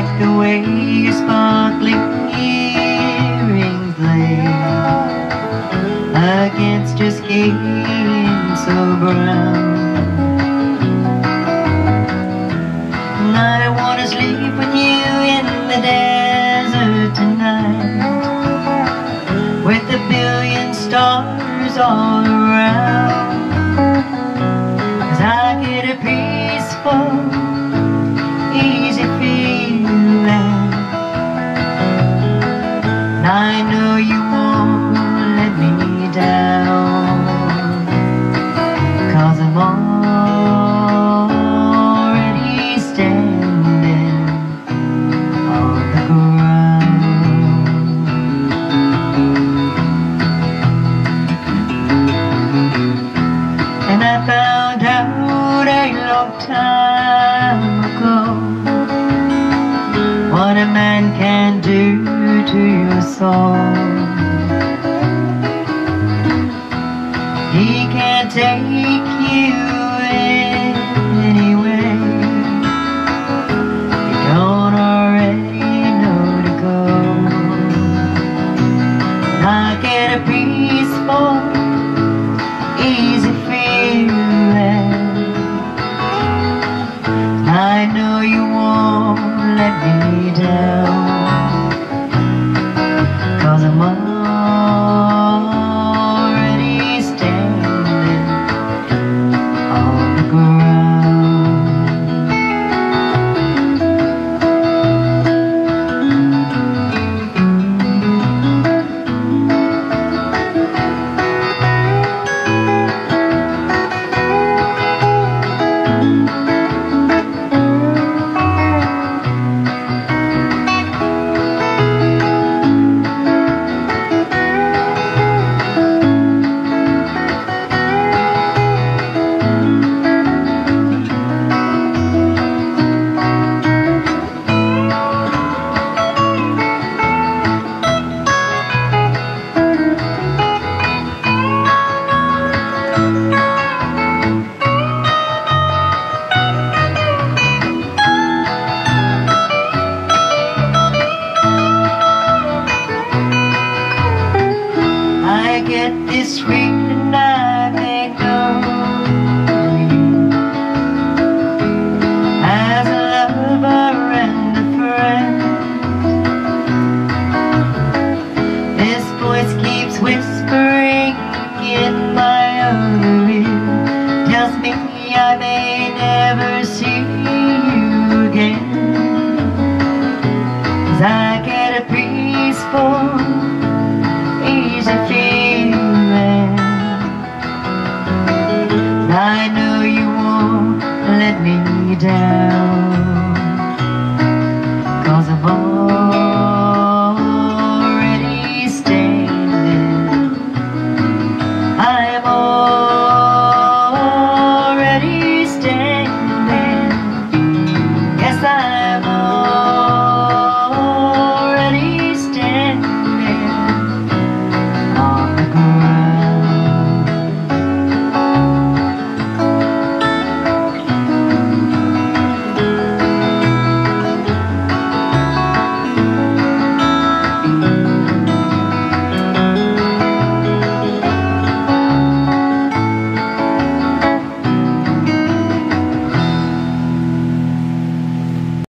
like the way your sparkling earrings lay against your skin so brown. And I wanna sleep with time ago what a man can do to your soul. He can't take you anywhere. You don't already know to go. I get a peaceful I know you won't let me down. Get this feeling me down.